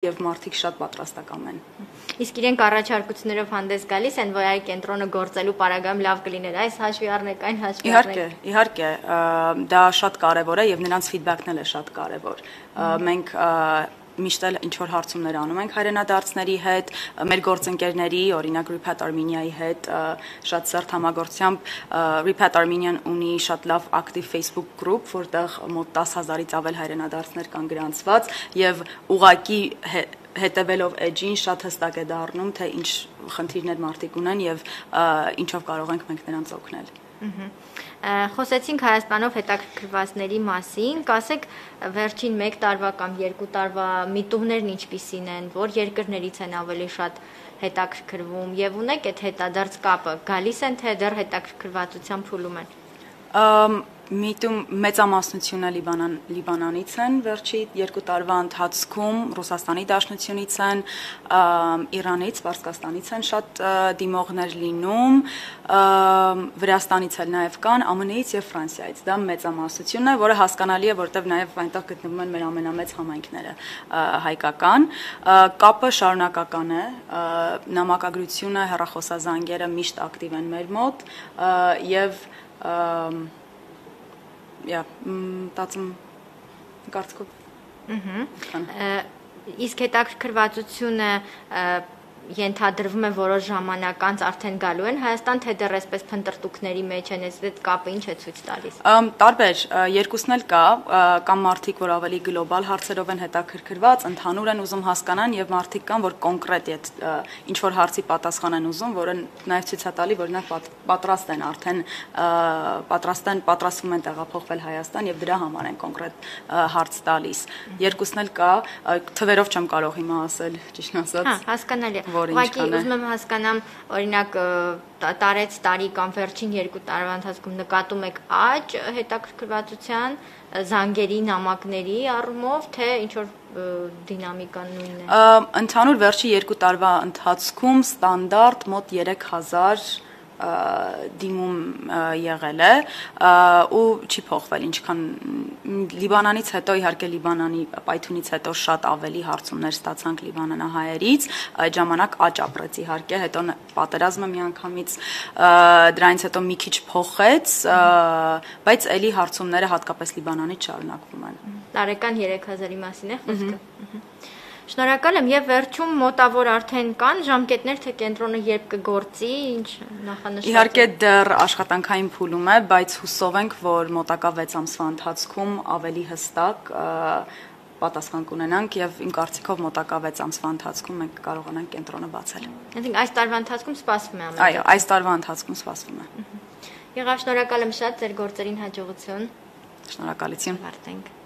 եւ մարդիկ շատ պատրաստական են։ Իսկ իրենք առաջարկություններով հանդես գալիս են, որ այ կենտրոնը գործելու պարագայում լավ կլիներ, այս հաշվի առնեք, այն հաշվի առնեք։ Իհարկե, իհարկե, դա շատ կարեւոր է եւ նրանց ֆիդբեքն էլ է շատ կարեւոր։ Մենք միշտ էլ ինչ որ հարցումներ անում ենք հայրենադարձների հետ, մեր գործընկերների, օրինակ Repat Armenia-ի հետ շատ սերտ համագործությամբ Repat Armenian ունի շատ լավ ակտիվ Facebook group, որտեղ մոտ 10000-ից ավել հայրենադարձներ կան գրանցված եւ ուղակի հետևելով edge-ին շատ հստակ է դառնում, թե ինչ խնդիրներ մարդիկ ունեն եւ ինչով կարող ենք մենք նրանց օգնել։ Խոսեցինք Հայաստանով հետաքրքրվածների մասին, կասեք վերջին 1 տարվա կամ 2 տարվա միտումներն ինչպիսին են, որ երկրներից են ավելի շատ հետաքրքրվում եւ ունեք այդ հետադարձ կապը, գալիս են թե դեռ հետաքրքրվածության փուլում են միտում մեծամասնությունը Լիբանան Լիբանանից են վերջի երկու տարվա ընթացքում Ռուսաստանի Դաշնությունից են Իրանից, Պարսկաստանից են շատ դիմողներ լինում Վրաստանից էլ նաև կան ԱՄՆ-ից եւ Ֆրանսիայից դա մեծամասնությունն է որը հասկանալի է որտեվ նաև այնտեղ գտնվում են մեր ամենամեծ համայնքները հայկական կապը շարունակական է նամակագրությունը հեռախոսազանգերը միշտ ակտիվ են մեր մոտ եւ ja, տածում կարծիքով։ Ահա։ Իսկ հետաքրքրվածությունը ենթադրվում է որոշ ժամանակ անց արդեն գալու են Հայաստան, թե դեռ այսպես փնտրտուքների մեջ են, այդ կապը ինչ է ցույց տալիս։ Տարբեր, երկուսն էլ կա, կամ մարդիկ, որ ավելի գլոբալ հարցերով են հետաքրքրված, ընդհանուր են ուզում հասկանան եւ մարդիկ կան, որ կոնկրետ այդ ինչ որ հարցի պատասխան են ուզում, որը նաեւ ցույց է տալի, որ նա պատրաստ են արդեն պատրաստ են, պատրաստվում են տեղափոխվել Հայաստան եւ դրա համար են կոնկրետ հարց տալիս։ Երկուսն էլ կա, թվերով չեմ կարող հիմա ասել, ճիշտ ասած։ Հա, հասկանալի է որ ինչ կանե։ Ուղղակի ուզում եմ հասկանամ, օրինակ տարեց տարի կամ վերջին երկու տարվա ընթացքում նկատում եք աճ հետաքրքրվածության զանգերի նամակների առումով, թե ինչ որ դինամիկան նույնն է։ Ընդհանուր վերջի երկու տարվա ընթացքում ստանդարտ մոտ 3000 դիմում եղել է ու չի փոխվել ինչքան Լիբանանից հետո իհարկե Լիբանանի պայթունից հետո շատ ավելի հարցումներ ստացանք Լիբանանահայերից այդ ժամանակ աճ ապրեց իհարկե հետո պատերազմը միանգամից դրանից հետո մի քիչ փոխեց բայց ելի հարցումները հատկապես Լիբանանից շարունակվում են տարեկան 3000-ի մասին է խոսքը Շնորհակալ եմ եւ վերջում մոտավոր արդեն կան ժամկետներ թե կենտրոնը երբ կգործի, ինչ նախանշված։ Իհարկե դեռ աշխատանքային փուլում է, բայց հուսով ենք, որ մոտակա 6 ամսվա ընթացքում ավելի հստակ պատասխան կունենանք եւ իմ կարծիքով մոտակա 6 ամսվա ընթացքում մենք կարողանանք կենտրոնը բացել։ Այսինքն այս տարվա ընթացքում սպասվում է ամեն Այո, այս տարվա ընթացքում սպասվում է։ Եղավ շնորհակալ եմ շատ ձեր գործերին հաջողություն։ Շնորհակալություն։ Վարտենք։